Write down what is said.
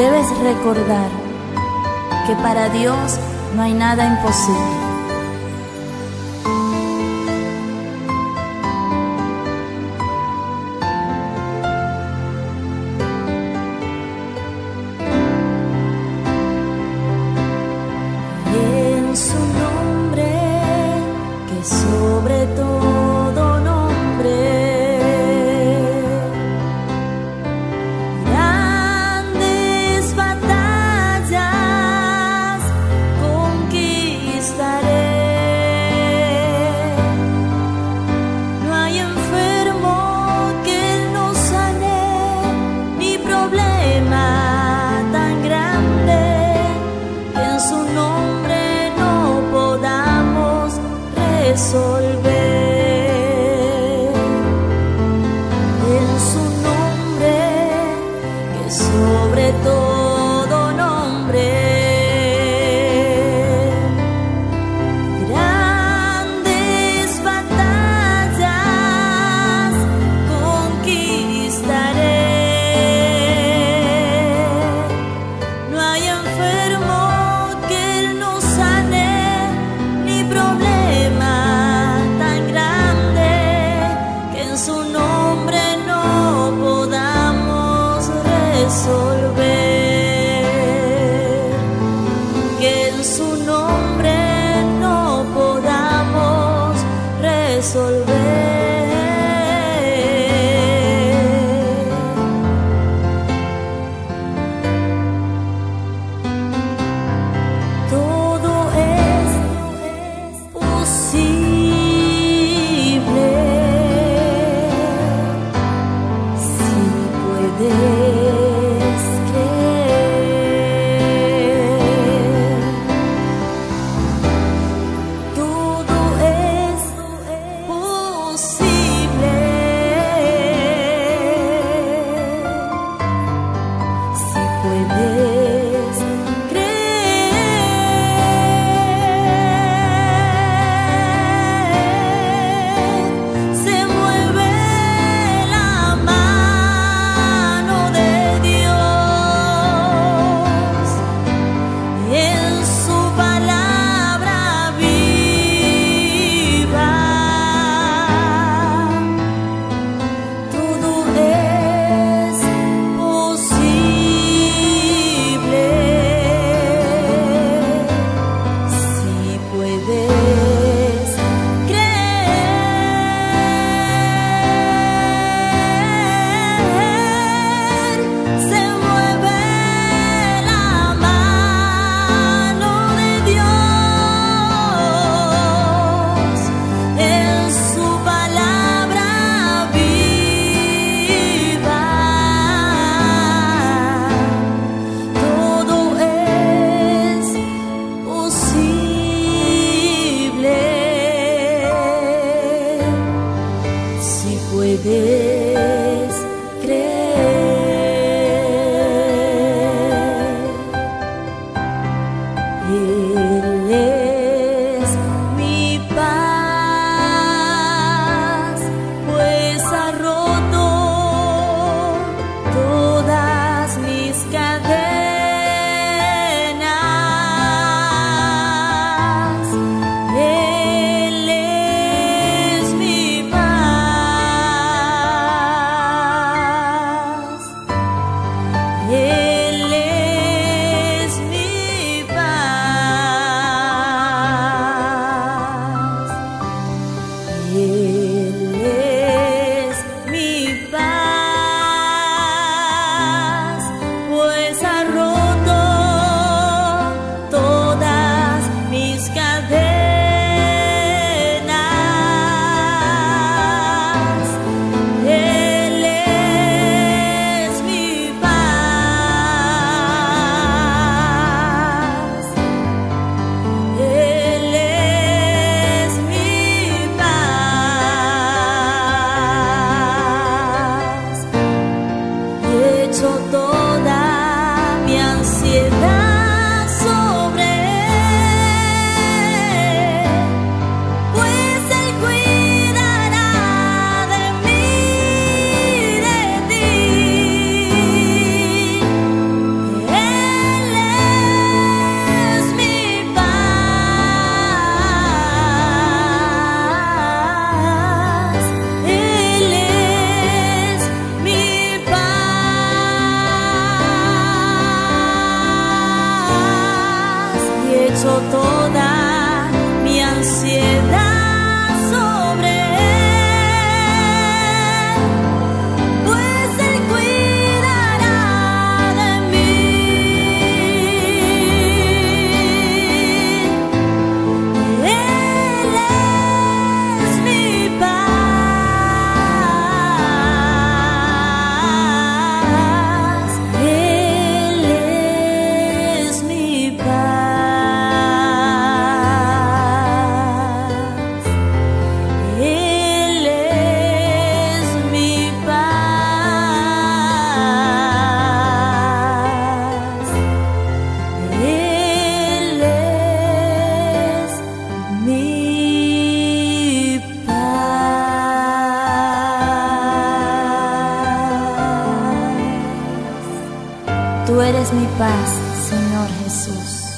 debes recordar que para Dios no hay nada imposible. fez crer. Tú eres mi paz, Señor Jesús.